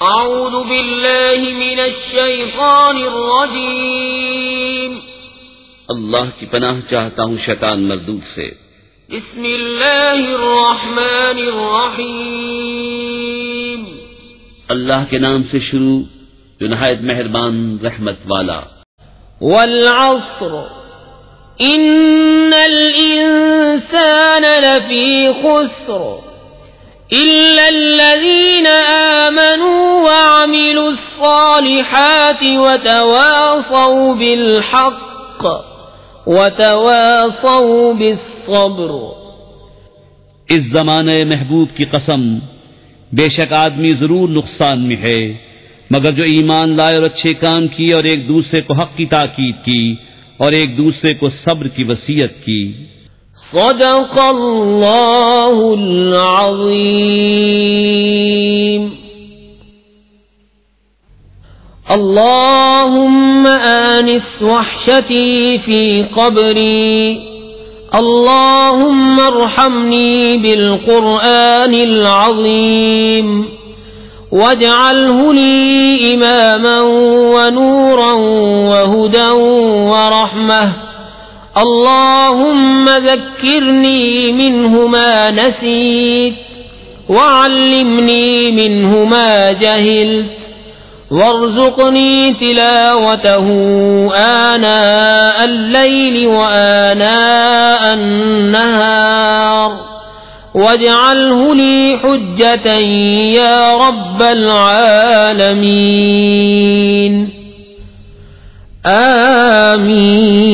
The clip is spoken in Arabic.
أعوذ بالله من الشيطان الرجيم. الله کی پناہ چاہتا ہوں شیطان مردود سے۔ بسم الله الرحمن الرحيم الله کے نام سے شروع جو نہایت مہربان رحمت والا۔ والعصر. إن الإنسان لفي خسر إلا الذين آمنوا وعملوا الصالحات وتواصوا بالحق وتواصوا بالصبر اس زمانے محبوب کی قسم بے شک آدمی ضرور نقصان میں ہے مگر جو ایمان لائے اور اچھے کام کیے اور ایک دوسرے کو حق کی تاکید کی اور ایک دوسرے کو صبر کی وصیت کی۔ صدق اللہ العظیم۔ اللهم آنس وحشتي في قبري. اللهم ارحمني بالقرآن العظيم. واجعله لي إماما ونورا وهدى ورحمة. اللهم ذكرني منه ما نسيت. وعلمني منه ما جهلت. وارزقني تلاوته آناء الليل وآناء النهار واجعله لي حجة يا رب العالمين. آمين.